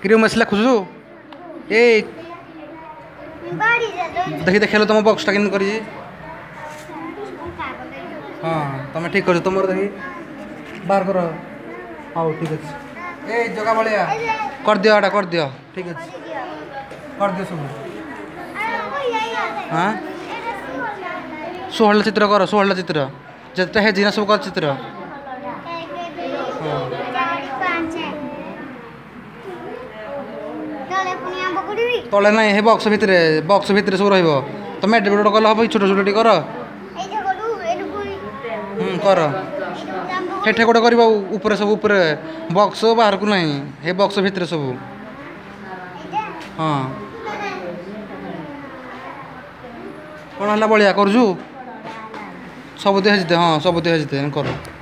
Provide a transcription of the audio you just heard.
কিরম আসলে খুঁজু এই দেখি দেখে তোমার বক্সটা কেমন করেছি হ্যাঁ তুমি ঠিক করছো তোমার দেখি বার কর হও ঠিক আছে এই জগা ভালিয়া করদিও এটা করদিও ঠিক আছে করদিও সব হ্যাঁ ষোহল চিত্র কর ষোহল চিত্র যেটা হে জিনা সব কর চিত্র ତଳେ ନାହିଁ ହେ ବକ୍ସ ଭିତରେ ବକ୍ସ ଭିତରେ ସବୁ ରହିବ ତମେ ଏଡ଼େ ବଡ଼ କଲେ ହବ ଛୋଟ ଛୋଟ ଟିକେ କର ହୁଁ କର ହେଠେ ଗୋଟେ କରିବ ଉପରେ ସବୁ ଉପରେ ବକ୍ସ ବାହାରକୁ ନାହିଁ ହେ ବକ୍ସ ଭିତରେ ସବୁ ହଁ କ'ଣ ହେଲା ବଳିଆ କରୁଛୁ ସବୁ ଦିଅ ହେଇଯିତେ ହଁ ସବୁ ଦିଅ ହେଇଯିତେ କର